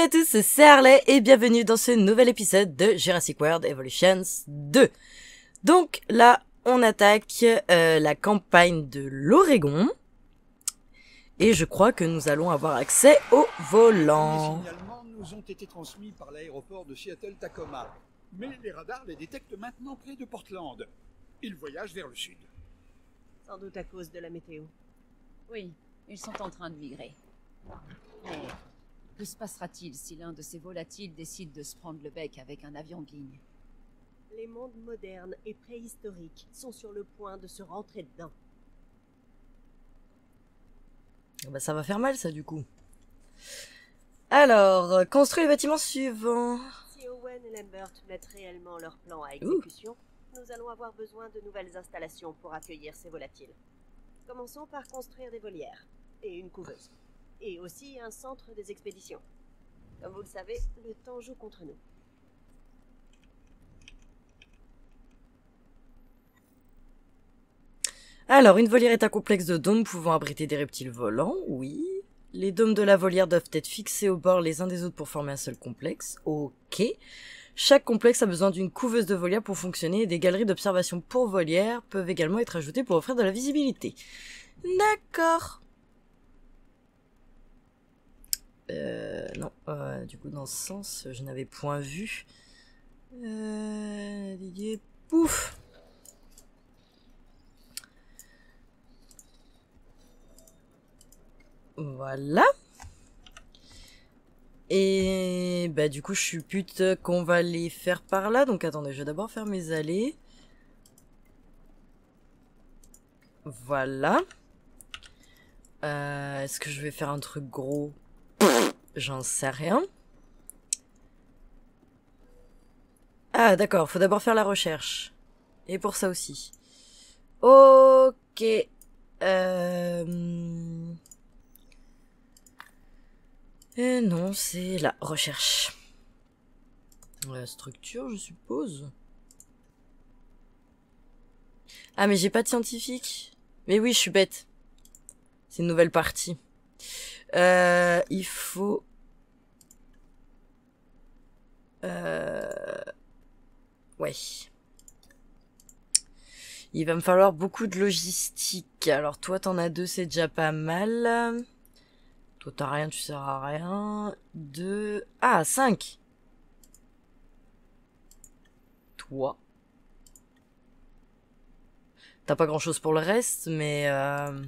Salut à tous, c'est Harley et bienvenue dans ce nouvel épisode de Jurassic World Evolutions 2. Donc là, on attaque euh, la campagne de l'Oregon. Et je crois que nous allons avoir accès au volant. Les signalements nous ont été transmis par l'aéroport de Seattle-Tacoma. Mais les radars les détectent maintenant près de Portland. Ils voyagent vers le sud. Sans doute à cause de la météo. Oui, ils sont en train de migrer. Mais que se passera-t-il si l'un de ces volatiles décide de se prendre le bec avec un avion guigne Les mondes modernes et préhistoriques sont sur le point de se rentrer dedans. Ah Bah ça va faire mal ça du coup. Alors, euh, construis le bâtiment suivant. Si Owen et Lambert mettent réellement leur plan à exécution, nous allons avoir besoin de nouvelles installations pour accueillir ces volatiles. Commençons par construire des volières et une couveuse. Et aussi un centre des expéditions. Comme vous le savez, le temps joue contre nous. Alors, une volière est un complexe de dômes pouvant abriter des reptiles volants, oui. Les dômes de la volière doivent être fixés au bord les uns des autres pour former un seul complexe, ok. Chaque complexe a besoin d'une couveuse de volière pour fonctionner et des galeries d'observation pour volière peuvent également être ajoutées pour offrir de la visibilité. D'accord. Euh, non, euh, du coup, dans ce sens, je n'avais point vu. Euh, Didier, pouf Voilà. Et bah du coup je suis pute qu'on va les faire par là. Donc attendez, je vais d'abord faire mes allées. Voilà. Est-ce que je vais faire un truc gros? J'en sais rien. Ah d'accord, faut d'abord faire la recherche. Et pour ça aussi. Ok. Euh... Et non, c'est la recherche. La structure, je suppose. Ah, mais j'ai pas de scientifique. Mais oui, je suis bête. C'est une nouvelle partie. Euh, il faut... Euh... Ouais. Il va me falloir beaucoup de logistique. Alors toi, t'en as deux, c'est déjà pas mal. Toi, t'as rien, tu sers à rien. Deux... Ah, cinq Toi. T'as pas grand-chose pour le reste, mais... Euh...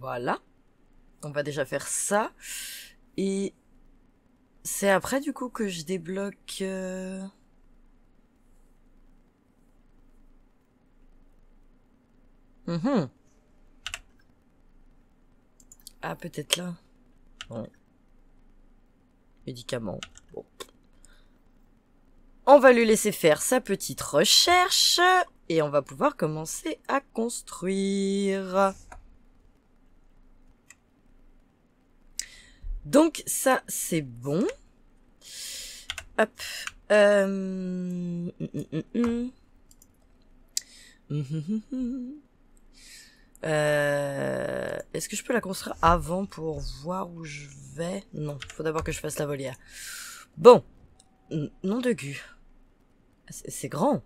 Voilà. On va déjà faire ça. Et... C'est après, du coup, que je débloque... Euh... Mhm. Ah, peut-être là. Bon. Médicaments. Bon. On va lui laisser faire sa petite recherche et on va pouvoir commencer à construire. Donc ça, c'est bon. Hop. Euh... Euh, Est-ce que je peux la construire avant pour voir où je vais? Non, faut d'abord que je fasse la volière. Bon, nom de gu. C'est grand.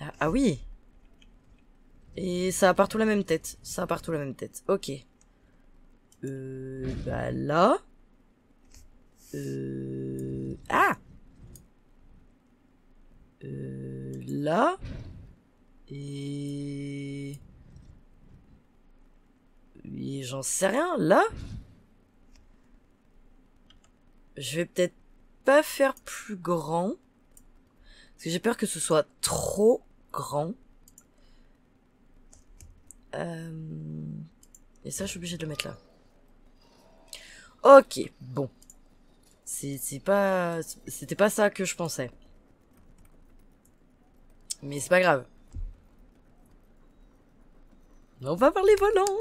Ah, ah, oui. Et ça a partout la même tête. Ça a partout la même tête. Ok. Euh, bah là. Euh, ah. Euh, là. Et... J'en sais rien, là Je vais peut-être pas faire plus grand. Parce que j'ai peur que ce soit trop grand. Euh... Et ça, je suis obligée de le mettre là. Ok, bon. C'est pas... C'était pas ça que je pensais. Mais c'est pas grave. On va voir les volants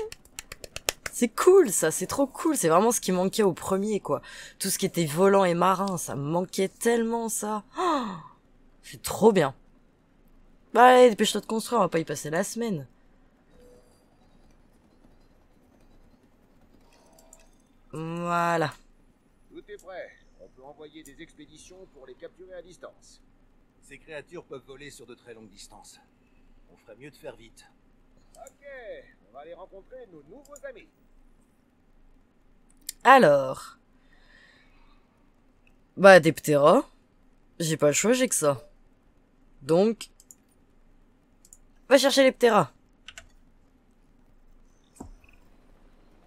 c'est cool ça, c'est trop cool, c'est vraiment ce qui manquait au premier quoi. Tout ce qui était volant et marin, ça me manquait tellement ça. Oh c'est trop bien. Bah allez, dépêche-toi de construire, on va pas y passer la semaine. Voilà. Tout est prêt. On peut envoyer des expéditions pour les capturer à distance. Ces créatures peuvent voler sur de très longues distances. On ferait mieux de faire vite. Ok, on va aller rencontrer nos nouveaux amis. Alors. Bah, des ptéras. J'ai pas le choix, j'ai que ça. Donc. Va chercher les ptéras.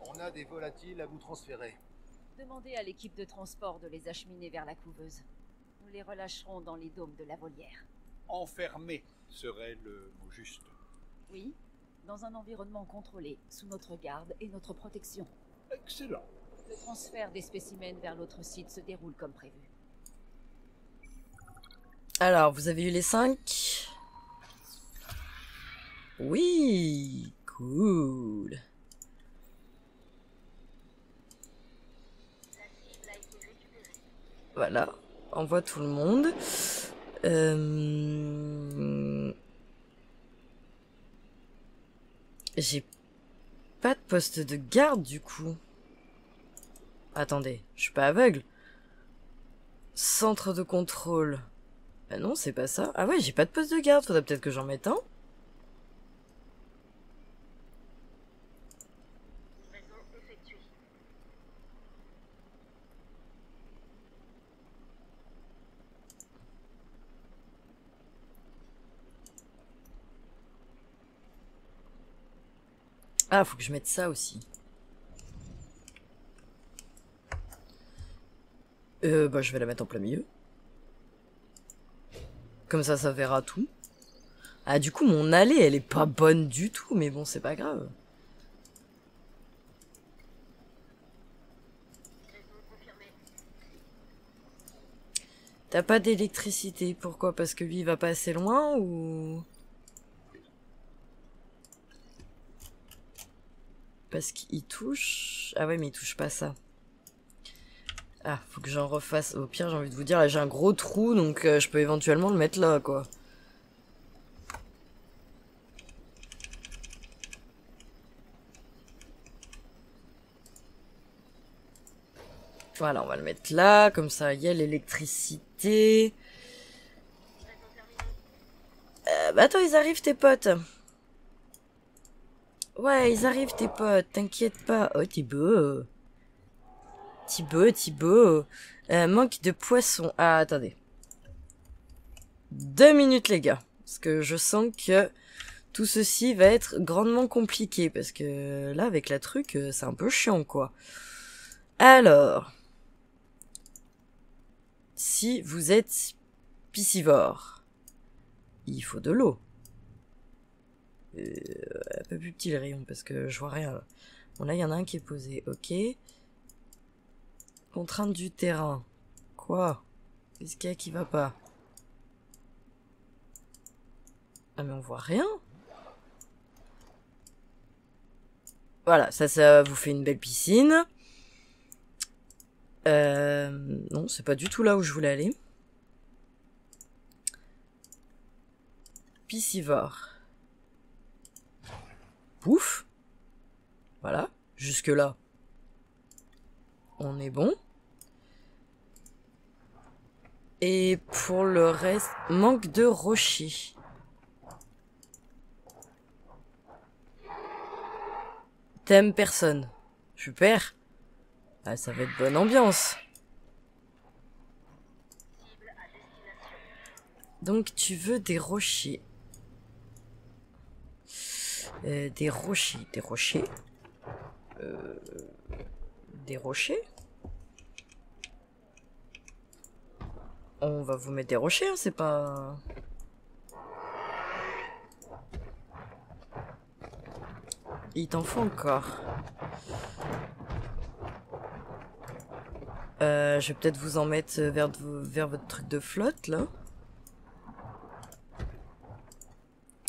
On a des volatiles à vous transférer. Demandez à l'équipe de transport de les acheminer vers la couveuse. Nous les relâcherons dans les dômes de la volière. Enfermé serait le mot juste. Oui, dans un environnement contrôlé, sous notre garde et notre protection. Excellent. Le transfert des spécimens vers l'autre site se déroule comme prévu. Alors, vous avez eu les cinq? Oui, cool. Voilà, on voit tout le monde. Euh... J'ai pas de poste de garde du coup. Attendez, je suis pas aveugle. Centre de contrôle. Bah non, c'est pas ça. Ah ouais, j'ai pas de poste de garde, faudrait peut-être que j'en mette un. Ah, faut que je mette ça aussi. Euh, bah je vais la mettre en plein milieu. Comme ça, ça verra tout. Ah, du coup, mon allée, elle est pas bonne du tout, mais bon, c'est pas grave. T'as pas d'électricité, pourquoi? Parce que lui, il va pas assez loin, ou... Parce qu'il touche... Ah ouais, mais il touche pas ça. Ah, faut que j'en refasse. Au pire, j'ai envie de vous dire, là, j'ai un gros trou, donc euh, je peux éventuellement le mettre là, quoi. Voilà, on va le mettre là, comme ça, il y a l'électricité. Euh, bah attends, ils arrivent tes potes. Ouais, ils arrivent tes potes, t'inquiète pas. Oh, Thibaut. Thibaut, Thibaut. Euh, manque de poisson. Ah, attendez. Deux minutes, les gars. Parce que je sens que tout ceci va être grandement compliqué. Parce que là, avec la truc, euh, c'est un peu chiant, quoi. Alors. Si vous êtes piscivore, il faut de l'eau. Euh, un peu plus petit le rayon parce que je vois rien. Bon là il y en a un qui est posé, ok. Contrainte du terrain. Quoi? Qu'est-ce qu'il y a qui va pas? Ah mais on voit rien Voilà, ça, ça vous fait une belle piscine. Euh, non, c'est pas du tout là où je voulais aller. Piscivore. Voilà. Jusque là. On est bon. Et pour le reste, manque de rochers. T'aimes personne. Super. Ah, ça va être bonne ambiance. Donc tu veux des rochers. Euh, des rochers, des rochers. Euh, des rochers. On va vous mettre des rochers, hein, c'est pas... Il t'en faut encore. Euh, je vais peut-être vous en mettre vers, vers votre truc de flotte, là.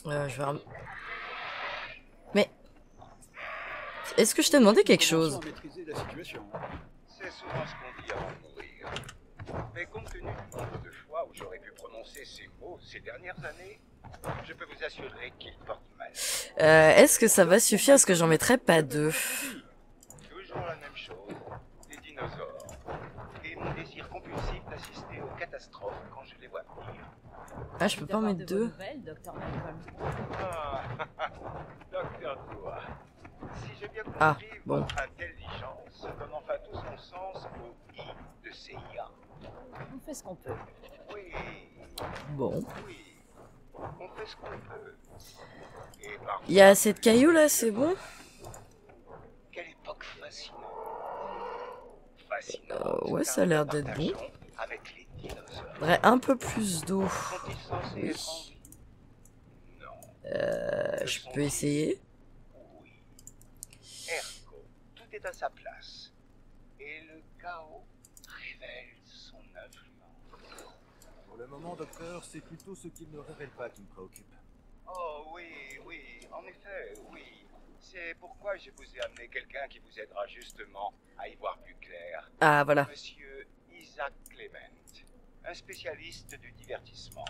Je vais... Est-ce que je t'ai demandé quelque chose? C'est souvent ce qu'on dit avant de mourir. Mais compte tenu du nombre de fois où j'aurais pu prononcer ces mots ces dernières années, je peux vous assurer qu'ils portent mal. Euh, Est-ce que ça va suffire? Est-ce que j'en mettrai pas deux? Toujours la même chose. Les dinosaures. Et mon désir compulsif d'assister aux catastrophes quand je les vois venir. Ah, je peux pas en mettre deux? Docteur Ah, docteur Toi j'ai bien compris, Ah, bon. votre intelligence donne enfin tout son sens au I de CIA. On fait ce qu'on peut. Oui, Bon. oui, on fait ce qu'on peut. Et parfois, Il y a assez de cailloux là, c'est bon? Quelle époque fascinante. Fascinante. Euh, ouais, ça a l'air d'être bon. Avec les dinosaures. Faudrait un peu plus d'eau. Oui. en. Euh, je peux essayer? Oui. Ergo, tout est à sa place. Et le chaos révèle son influence. Pour le moment, docteur, c'est plutôt ce qu'il ne révèle pas qui me préoccupe. Oh oui, oui, en effet, oui. C'est pourquoi je vous ai amené quelqu'un qui vous aidera justement à y voir plus clair. Ah, voilà. Monsieur Isaac Clement, un spécialiste du divertissement.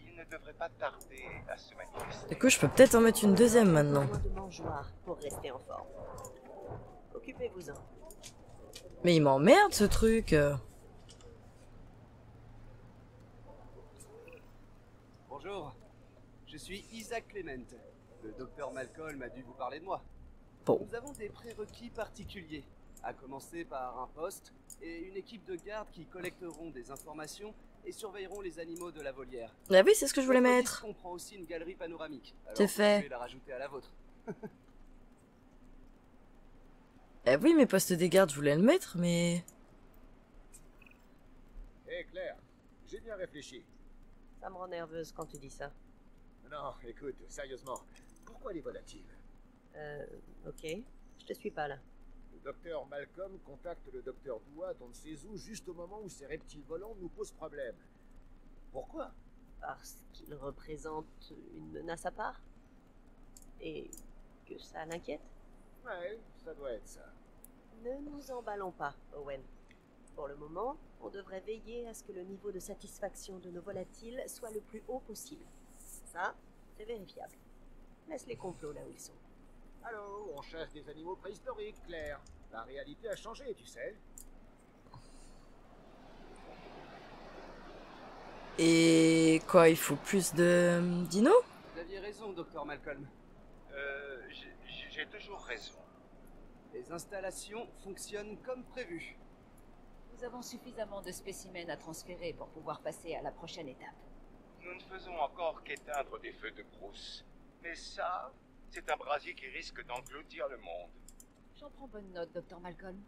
Il ne devrait pas tarder à se manifester. Du coup, je peux peut-être en mettre une deuxième maintenant. Besoin de mangeoires pour rester en forme. Occupez-vous-en. Mais il m'emmerde ce truc. Bonjour, je suis Isaac Clement. Le docteur Malcolm a dû vous parler de moi. Bon. Nous avons des prérequis particuliers, à commencer par un poste et une équipe de gardes qui collecteront des informations et surveilleront les animaux de la volière. Ah oui, c'est ce que je voulais mettre. liste comprend aussi une galerie panoramique. C'est fait. pouvez la rajouter à la vôtre. Eh oui, mes postes des gardes, je voulais le mettre, mais... Hé Claire, j'ai bien réfléchi. Ça me rend nerveuse quand tu dis ça. Non, écoute, sérieusement, pourquoi les volatiles Euh, ok. Je te suis pas là. Le docteur Malcolm contacte le docteur Doua dans ne sait où juste au moment où ces reptiles volants nous posent problème. Pourquoi? Parce qu'il représente une menace à part Et que ça l'inquiète? Ouais, ça doit être ça. Ne nous emballons pas, Owen. Pour le moment, on devrait veiller à ce que le niveau de satisfaction de nos volatiles soit le plus haut possible. Ça, c'est vérifiable. Laisse les complots là où ils sont. Allô, on chasse des animaux préhistoriques, Claire. La réalité a changé, tu sais. Et quoi, il faut plus de euh, dino Vous aviez raison, docteur Malcolm. Euh, j'ai toujours raison. Les installations fonctionnent comme prévu. Nous avons suffisamment de spécimens à transférer pour pouvoir passer à la prochaine étape. Nous ne faisons encore qu'éteindre des feux de brousse. Mais ça, c'est un brasier qui risque d'engloutir le monde. J'en prends bonne note, Dr. Malcolm.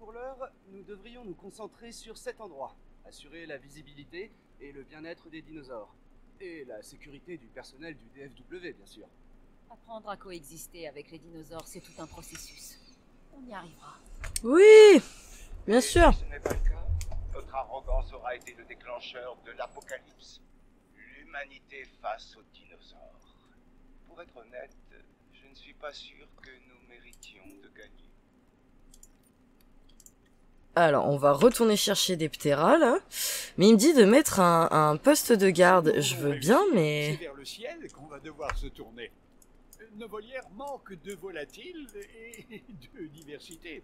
Pour l'heure, nous devrions nous concentrer sur cet endroit, assurer la visibilité et le bien-être des dinosaures. Et la sécurité du personnel du DFW, bien sûr. Apprendre à coexister avec les dinosaures, c'est tout un processus. On y arrivera. Oui Bien Et sûr Si ce n'est pas le cas, notre arrogance aura été le déclencheur de l'apocalypse. L'humanité face aux dinosaures. Pour être honnête, je ne suis pas sûr que nous méritions de gagner. Alors, on va retourner chercher des ptéras, là. Mais il me dit de mettre un, un poste de garde. Je veux bien, C'est mais... vers le ciel qu'on va devoir se tourner. Nos volières manquent de volatiles et de diversité.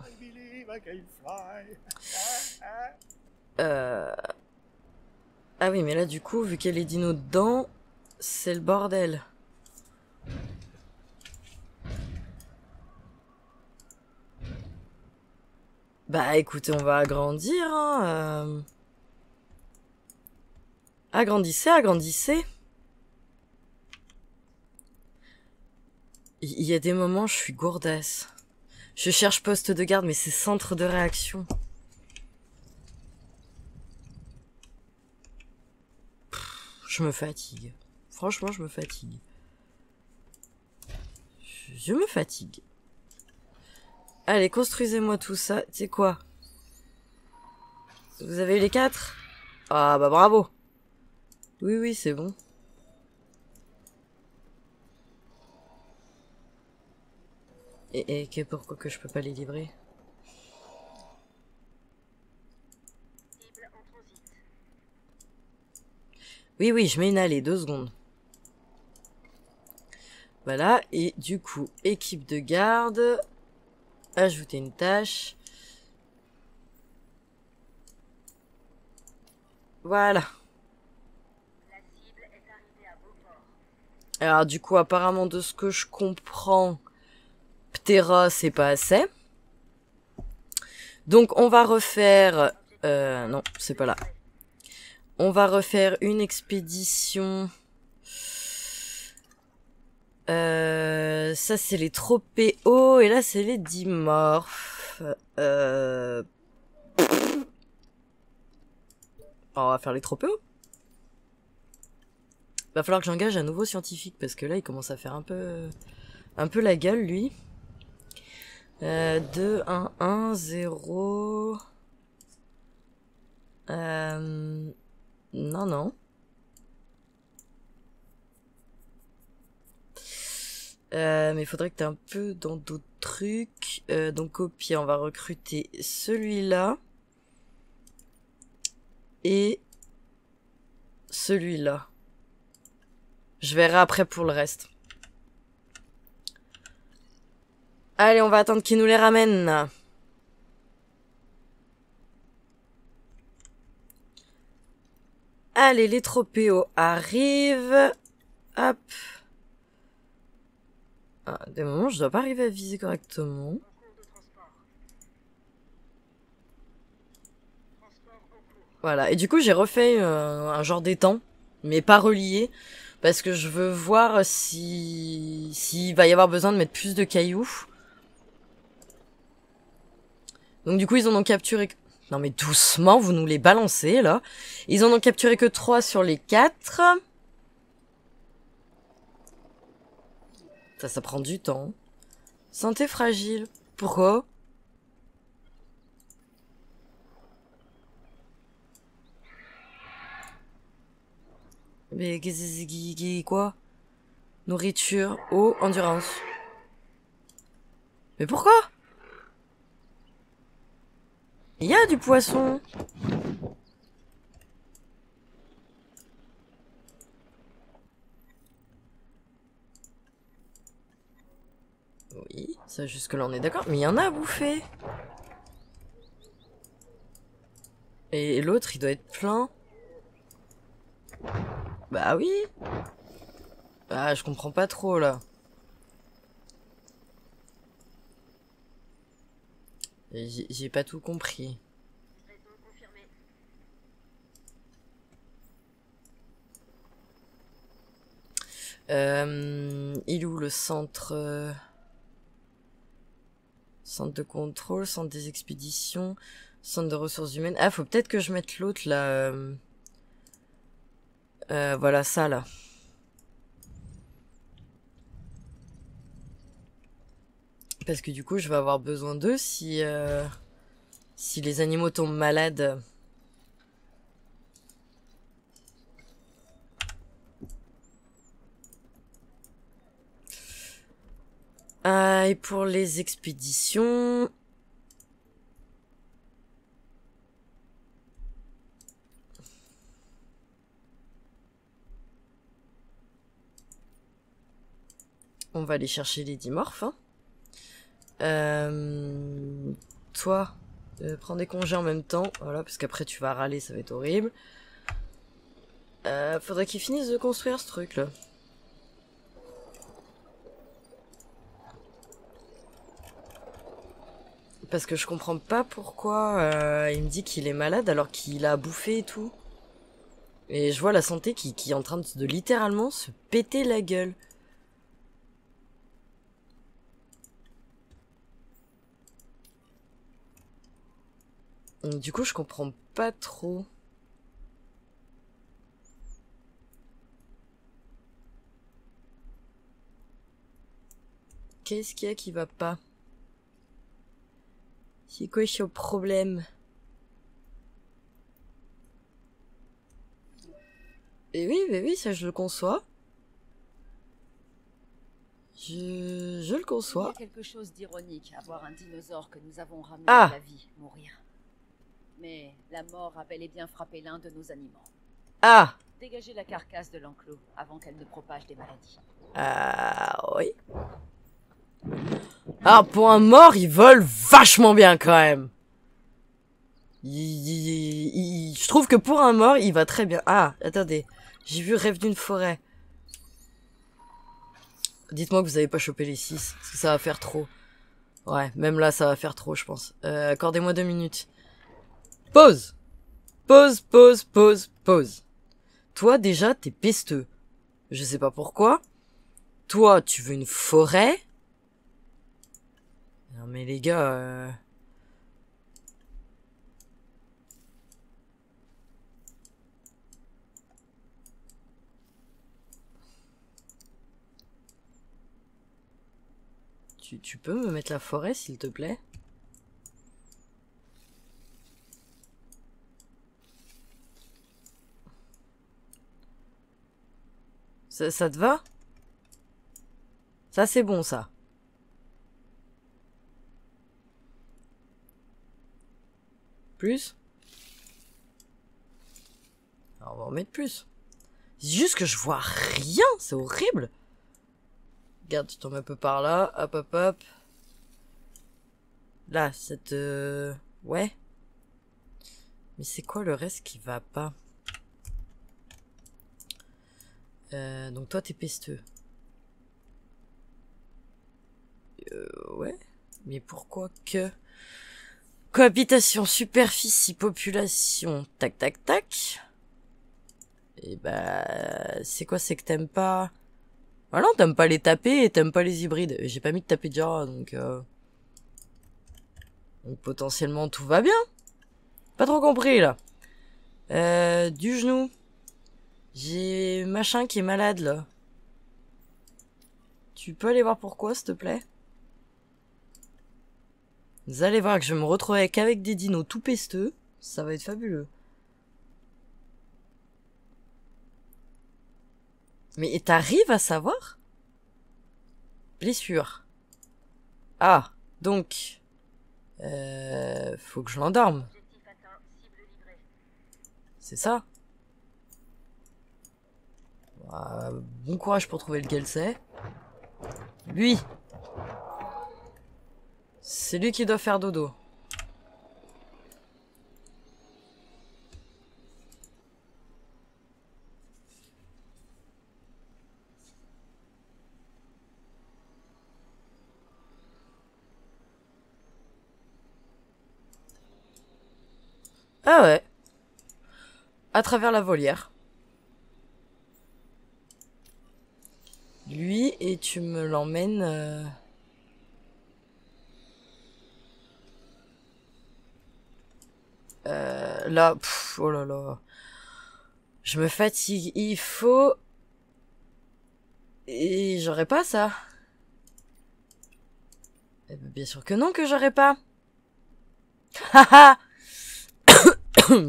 I believe I can fly. Ah, oui, mais là, du coup, vu a les dinos dedans, c'est le bordel. Bah écoutez, on va agrandir, hein. euh. Agrandissez, agrandissez. Il y a des moments, je suis gourdasse. Je cherche poste de garde, mais c'est centre de réaction. Je me fatigue. Franchement, je me fatigue. Je, me fatigue. Allez, construisez-moi tout ça. Sais quoi? Vous avez les quatre? Ah bah bravo. Oui, oui, c'est bon. Et, que, pourquoi que je peux pas les livrer Oui, oui, je mets une allée, deux secondes. Voilà, et du coup, équipe de garde. Ajouter une tâche. Voilà. Alors du coup, apparemment de ce que je comprends, Ptera c'est pas assez. Donc on va refaire... Euh, non, c'est pas là. On va refaire une expédition... Euh, ça c'est les tropéos et là c'est les dimorphes. Euh... On va faire les tropéos. Va falloir que j'engage un nouveau scientifique parce que là il commence à faire un peu un peu la gueule lui. Euh, 2, 1, 1, 0. Euh, non, non. Euh, mais il faudrait que tu un peu dans d'autres trucs. Euh, donc au pire, on va recruter celui-là. Et celui-là. Je verrai après pour le reste. Allez, on va attendre qu'il nous les ramène. Allez, les tropéos arrivent. Hop. Ah, des moments, je dois pas arriver à viser correctement. Voilà, et du coup j'ai refait euh, un genre d'étang, mais pas relié, parce que je veux voir si s'il va y avoir besoin de mettre plus de cailloux. Donc du coup ils en ont capturé... Non mais doucement, vous nous les balancez là. Ils en ont capturé que 3 sur les 4. Ça, ça prend du temps. Santé fragile. Pourquoi? Mais quoi? Nourriture, eau, endurance. Mais pourquoi? Il y a du poisson. Oui, ça jusque là on est d'accord. Mais il y en a à bouffer. Et l'autre il doit être plein. Bah oui. Ah, je comprends pas trop là. J'ai pas tout compris. Euh, il est où le centre euh, Centre de contrôle, centre des expéditions, centre de ressources humaines? Ah, faut peut-être que je mette l'autre là. Euh, voilà ça là. Parce que du coup, je vais avoir besoin d'eux si euh, si les animaux tombent malades. Euh, et pour les expéditions, On va aller chercher les dimorphes. Hein. Euh, toi, euh, prends des congés en même temps. Voilà, parce qu'après tu vas râler, ça va être horrible. Euh, faudrait qu'ils finissent de construire ce truc là. Parce que je comprends pas pourquoi euh, il me dit qu'il est malade alors qu'il a bouffé et tout. Et je vois la santé qui, est en train de littéralement se péter la gueule. Du coup, je comprends pas trop. Qu'est-ce qu'il y a qui va pas? C'est quoi le problème? Et oui, mais oui, ça je le conçois. Je, je le conçois. Il y a quelque chose d'ironique à voir un dinosaure que nous avons ramené Ah. à la vie mourir. Mais la mort a bel et bien frappé l'un de nos animaux. Ah Dégagez la carcasse de l'enclos avant qu'elle ne propage des maladies. Ah oui. Ah, pour un mort, il vole vachement bien quand même. Il- il- il- je trouve que pour un mort, il va très bien. Ah, attendez. J'ai vu Rêve d'une forêt. Dites-moi que vous avez pas chopé les 6, parce que ça va faire trop. Ouais, même là, ça va faire trop, je pense. Euh, accordez-moi deux minutes. Pause Pause, pause, pause, pause. Toi, déjà, t'es pesteux. Je sais pas pourquoi. Toi, tu veux une forêt? Non mais les gars... euh, Tu, tu peux me mettre la forêt, s'il te plaît? Ça, te va? Ça, c'est bon, ça. Plus? Alors, on va en mettre plus. C'est juste que je vois rien, c'est horrible. Regarde, tu tombes un peu par là, hop hop hop. Là, cette... euh, Ouais. Mais c'est quoi le reste qui va pas? Euh, Donc toi, t'es pesteux. Euh, ouais. Mais pourquoi que... Cohabitation, superficie, population, tac tac tac. Et bah... C'est quoi, c'est que t'aimes pas... Ah non, t'aimes pas les taper et t'aimes pas les hybrides. J'ai pas mis de taper déjà, donc... Euh... Donc potentiellement tout va bien. Pas trop compris là. Euh, du genou. J'ai machin qui est malade là. Tu peux aller voir pourquoi s'il te plaît? Vous allez voir que je me retrouver qu'avec des dinos tout pesteux. Ça va être fabuleux. Mais t'arrives à savoir? Blessure. Ah, donc... Euh, faut que je l'endorme. C'est ça Ah, Bon courage pour trouver lequel c'est. Lui C'est lui qui doit faire dodo. Ah ouais. À travers la volière. Lui, et tu me l'emmènes... euh, euh, là, oh là là. Je me fatigue. Il faut... Et j'aurais pas ça. Eh ben, bien sûr que non que j'aurais pas.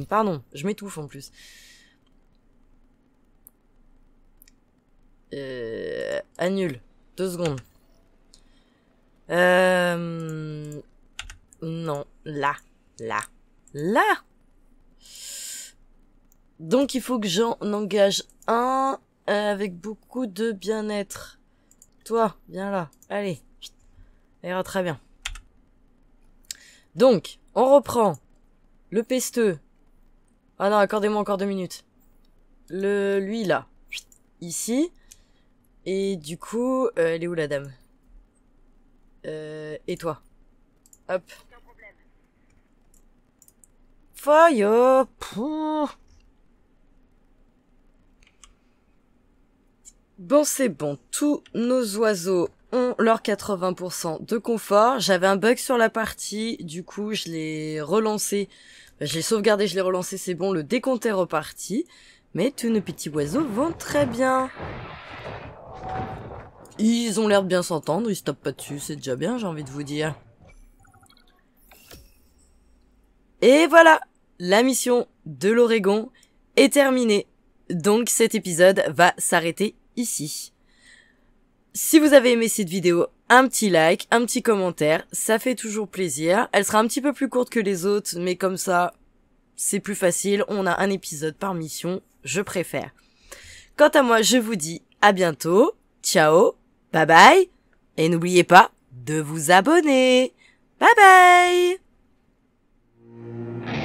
Pardon, je m'étouffe en plus. Euh, annule. Deux secondes. Euh, non, là, là, là. Donc il faut que j'en engage un euh, avec beaucoup de bien-être. Toi, viens là. Allez. Ça ira très bien. Donc, on reprend. Le pesteux. Ah non, accordez-moi encore deux minutes. Le, lui là. Ici. Et du coup, euh, elle est où la dame? Euh, Et toi? Hop. Fire. Bon, c'est bon. Tous nos oiseaux ont leur 80% de confort. J'avais un bug sur la partie, du coup, je l'ai relancé. Je l'ai sauvegardé, je l'ai relancé, c'est bon, le décompte est reparti. Mais tous nos petits oiseaux vont très bien. Ils ont l'air de bien s'entendre, ils se tapent pas dessus, c'est déjà bien, j'ai envie de vous dire. Et voilà, la mission de l'Oregon est terminée. Donc cet épisode va s'arrêter ici. Si vous avez aimé cette vidéo, un petit like, un petit commentaire, ça fait toujours plaisir. Elle sera un petit peu plus courte que les autres, mais comme ça, c'est plus facile. On a un épisode par mission, je préfère. Quant à moi, je vous dis à bientôt, ciao, bye bye, et n'oubliez pas de vous abonner. Bye bye